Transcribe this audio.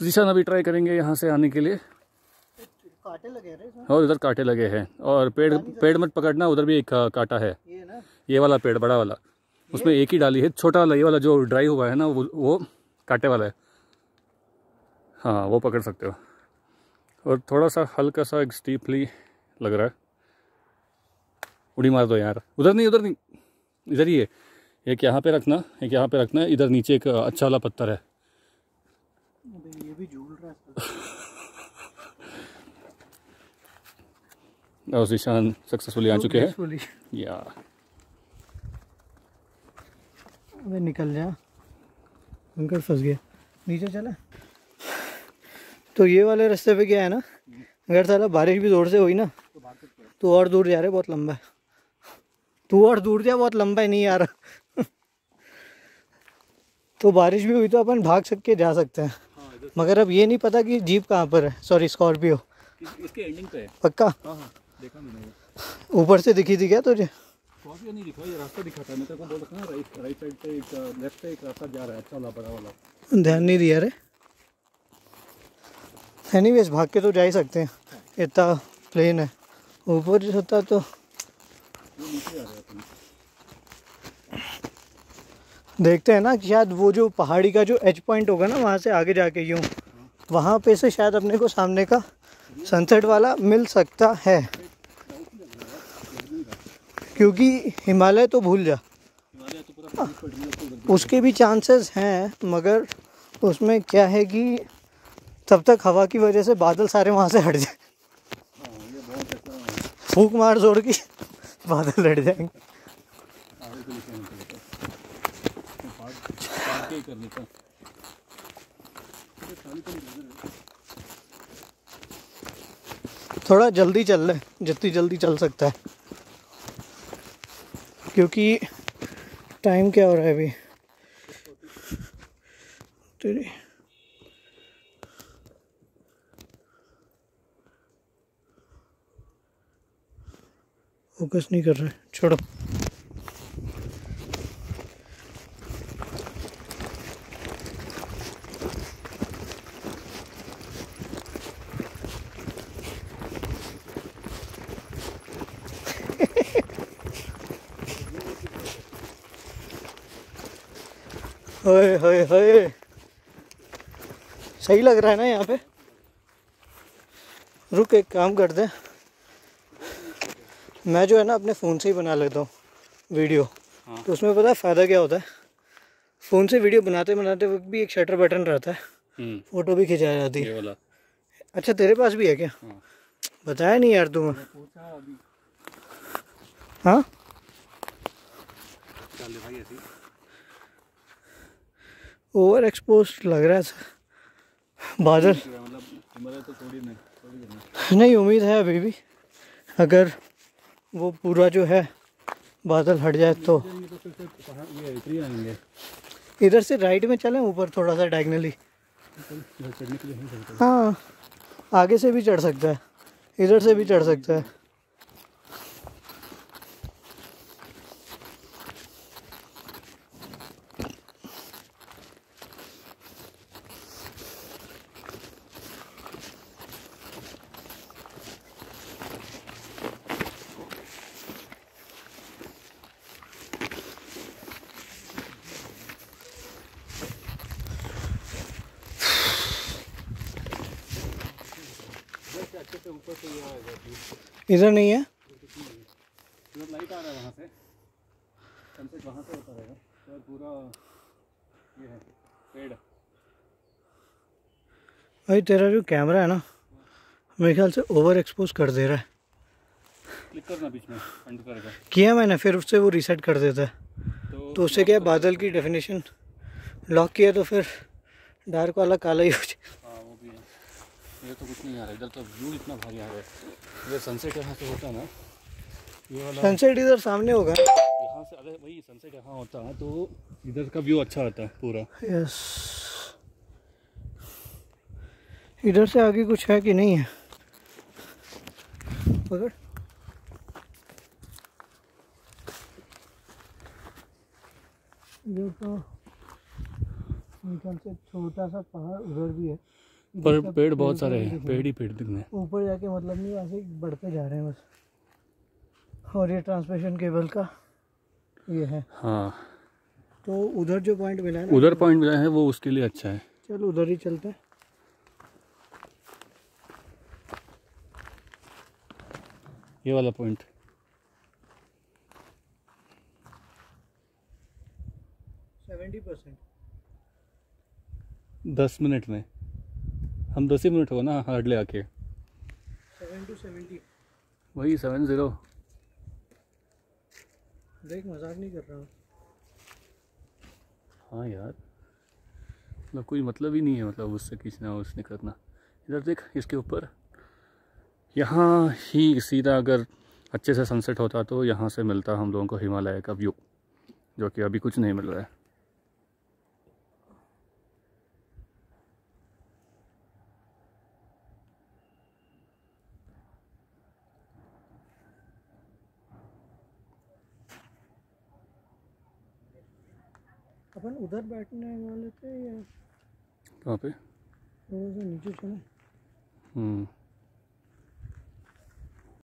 जीशान अभी ट्राई करेंगे यहाँ से आने के लिए। कांटे लगे रहे और इधर कांटे लगे हैं। और पेड़ पेड़ मत पकड़ना उधर भी एक कांटा है। ये ना। ये वाला पेड़ बड़ा वाला। उसमें एक ही डाली है। छोटा वाला ये वाला जो ड्राई हुआ है ना वो वो कांटे वाला है। हाँ वो पकड़ सकते हो। और थोड़ा सा हल्का सा एक स्टीपली लग रहा है। उड़ी मार दो यार। उधर नहीं उधर नहीं। इधर ही है। एक यहाँ पे रखना एक यहाँ पे रखना है। इधर नीचे एक अच्छा वाला पत्थर है। ये भी झूल रहा है और जीशान सक्सेसफुली आ चुके हैं। या। अबे निकल जा। अंकल फंस गया नीचे चला। तो ये वाले रास्ते पे क्या है ना? अगर साला बारिश भी ज़ोर से हुई ना तो और दूर जा रहे बहुत लंबा है। तू और दूर जा बहुत लंबा है नहीं आ रहा तो बारिश भी हुई तो अपन भाग सक के जा सकते हैं। मगर अब ये नहीं पता कि जीप कहाँ पर है। सॉरी स्कॉर्पियो इसके एंडिंग पे है। पक्का? हाँ हाँ देखा मैंने ऊपर से दिखी थी क्या तुझे? कॉफ़ी नहीं दिखा ये रास्ता दिखा था। मैं तेरे को बोल रखा ना राइट राइट साइड पे एक लेफ़्ट से एक रास्ता जा रहा है अच्छा वाला बड़ा वाला। ध्यान नहीं दिया रे। एनीवेज भाग के तो जा ही सकते हैं। इतना प्लेन है। ऊपर होता तो वो नीचे आ रहा है अपन देखते हैं ना कि शायद वो जो पहाड़ी का जो एच पॉइंट होगा ना, वहाँ से आगे जाके यूँ, वहाँ पे से शायद अपने को सामने का सनसेट वाला मिल सकता है। क्योंकि हिमालय तो भूल जा। उसके भी चांसेस हैं, मगर उसमें क्या है कि तब तक हवा की वजह से बादल सारे वहाँ से हट जाए। फूक मार जोड़ के बादल हट जाएँगे आगे के लिए निकल लेता मैं पार्ट पार्ट के ही कर लेता। थोड़ा जल्दी चल रहे जितनी जल्दी चल सकता है। क्योंकि टाइम क्या हो रहा है अभी? फोकस नहीं कर रहे, छोड़ो। ओए होए होए सही लग रहा है ना यहाँ पे? रुक एक काम कर दे मैं जो है ना अपने फ़ोन से ही बना लेता हूँ वीडियो। हाँ। तो उसमें पता है फ़ायदा क्या होता है? फ़ोन से वीडियो बनाते बनाते वक्त भी एक शटर बटन रहता है। हम्म। फ़ोटो भी खिंचाई जाती है। अच्छा तेरे पास भी है क्या? हाँ। बताया नहीं यार तुम्हें हाँ? भाई ऐसे ही। ओवर एक्सपोज लग रहा है बादल। मतलब तो नहीं उम्मीद है अभी भी। अगर वो पूरा जो है बादल हट जाए तो। ये तो से इधर राइट में चलें ऊपर थोड़ा सा डायगनली इधर हाँ आगे से भी चढ़ सकता है। इधर से भी चढ़ सकता है। ऊपर ये आएगा इधर नहीं है? इधर लाइट आ रहा है वहाँ से सनसेट वहाँ से होता रहेगा तो पूरा ये है पेड़ भाई, तेरा जो कैमरा है ना, मेरे ख्याल से ओवर एक्सपोज कर दे रहा है। क्लिक करना बीच में किया मैंने, फिर उससे वो रीसेट कर देता है। तो तो उससे क्या बादल की डेफिनेशन लॉक किया तो फिर डार्क वाला काला ही हो जाए। ये तो कुछ नहीं आ रहा इधर तो व्यू इतना भारी आ रहा है। ये सनसेट यहाँ से होता ना ये वाला सनसेट इधर सामने होगा। यहाँ से अगर वही सनसेट यहाँ होता है तो इधर का व्यू अच्छा आता है पूरा। यस इधर से आगे कुछ है कि नहीं है? पकड़। इधर तो छोटा सा पहाड़ उधर भी है। पर पेड़ बहुत सारे हैं पेड़ ही पेड़ दिखने ऊपर जाके मतलब नहीं वहाँ से बढ़ते जा रहे हैं बस। और ये ट्रांसमिशन केबल का ये है। हाँ। तो उधर जो पॉइंट मिला है उधर पॉइंट मिला है वो उसके लिए अच्छा है। चल उधर ही चलते हैं। ये वाला पॉइंट। Seventy percent. दस मिनट में। हम दस ही मिनट हो ना हार्डली आके। सेवन टू सेवेंटी वही सेवन ज़ीरो देख मज़ाक नहीं कर रहा हाँ। यार। मतलब कोई मतलब ही नहीं है मतलब उससे खींचना उसने करना। इधर देख इसके ऊपर। यहाँ ही सीधा अगर अच्छे से सनसेट होता तो यहाँ से मिलता हम लोगों को हिमालय का व्यू जो कि अभी कुछ नहीं मिल रहा है। अपन उधर बैठने वाले थे या कहाँ पे? थोड़ा सा नीचे चले? हम्म।